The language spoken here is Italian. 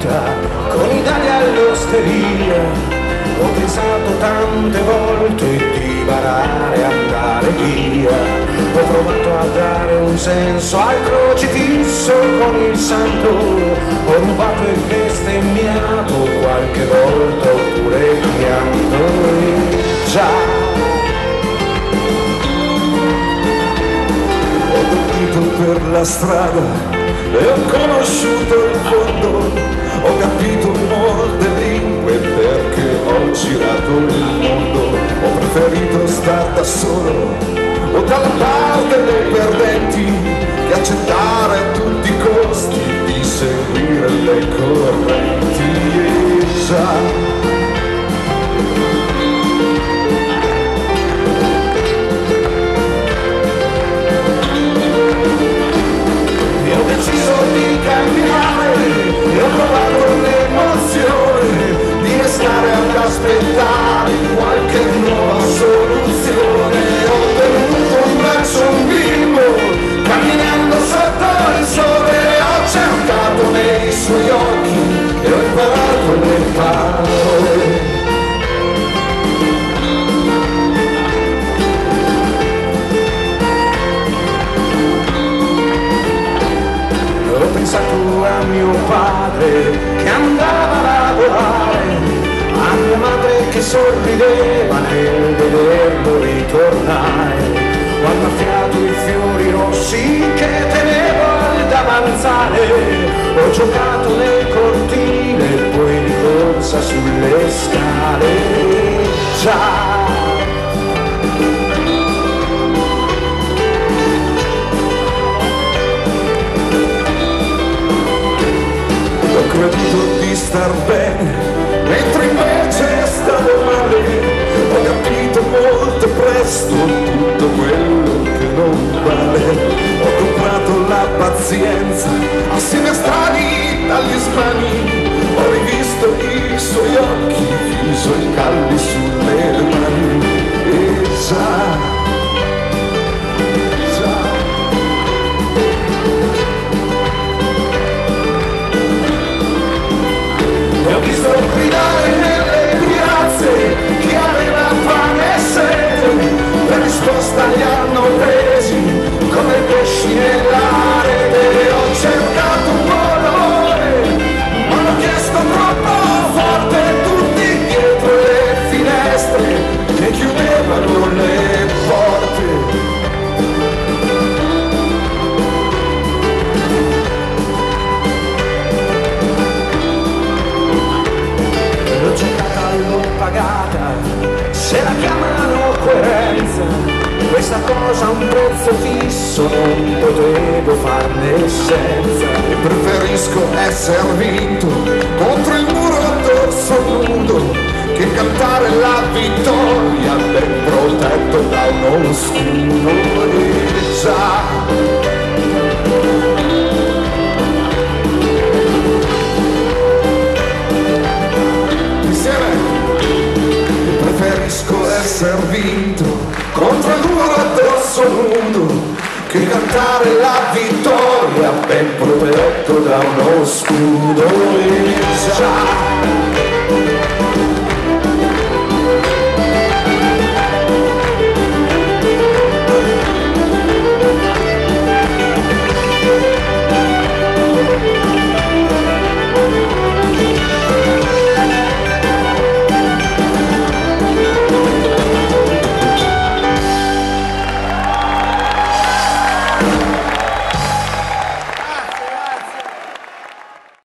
vita con Italia all'osteria. Ho pensato tante volte di barare andare via. Ho provato a dare un senso al crocifisso con il santo. Ho rubato e bestemmiato qualche volta oppure pianto. Già ho dormito per la strada e ho conosciuto il fondo, ho capito molte lingue perché ho girato il mondo, ho preferito star da solo o dalla parte dei perdenti che accettare a tutti i costi di seguire le correnti. E parole Ho pensato a mio padre che andava a lavorare, a mia madre che sorrideva nel vederlo ritornare. Ho annaffiato i fiori rossi che tenevo al davanzale, ho giocato nel cortile corsa sulle scale. Già, ho creduto di star bene, mentre invece stavo male, ho capito molto presto tutto quello che non vale, ho comprato la pazienza assieme a strani talismani, ho i suoi chiudevano le porte. L'ho cercata, l'ho pagata, se la chiamano coerenza, questa cosa ha un prezzo fisso, non potevo farne senza. E preferisco essere vinto contro il muro a dorso nudo, che cantare la vittoria ben protetto da uno scudo. E già, insieme preferisco essere vinto contro il muro addosso nudo che cantare la vittoria ben protetto da uno scudo e già